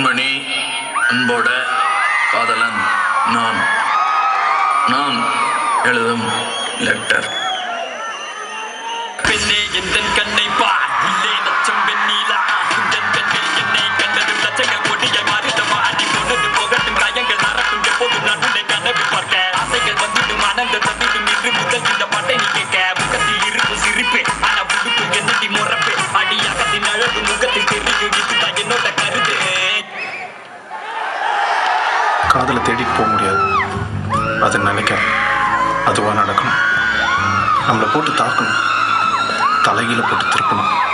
கண்மணி அன்போட காதலன் நான். நான் எழுதும் லெட்டர் பின்னே எந்த கண்ணே? நம்மளால் தேடிட்டு போக முடியாது. அது நினைக்க அதுவாக நடக்கணும். நம்மளை போட்டு தாக்கணும். தலையில் போட்டு திருப்பணும்.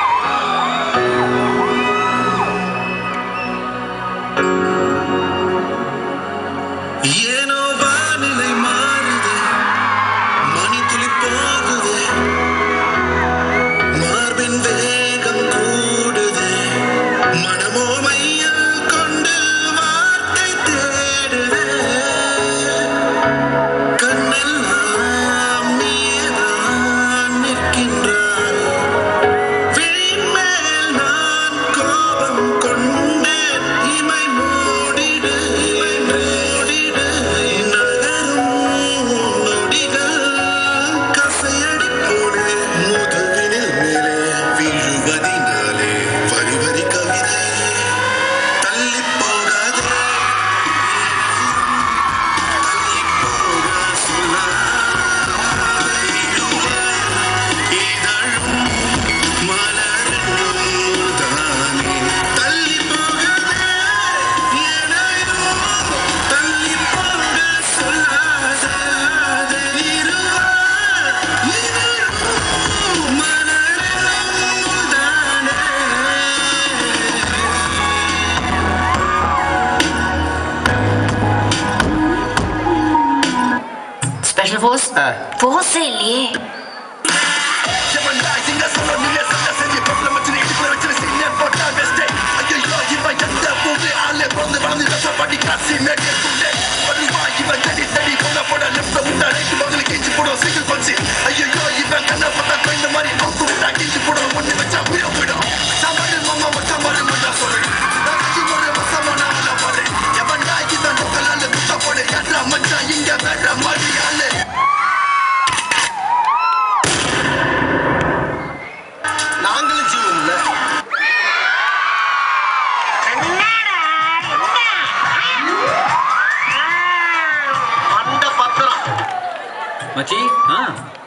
Você. É. Você lê. मची हाँ।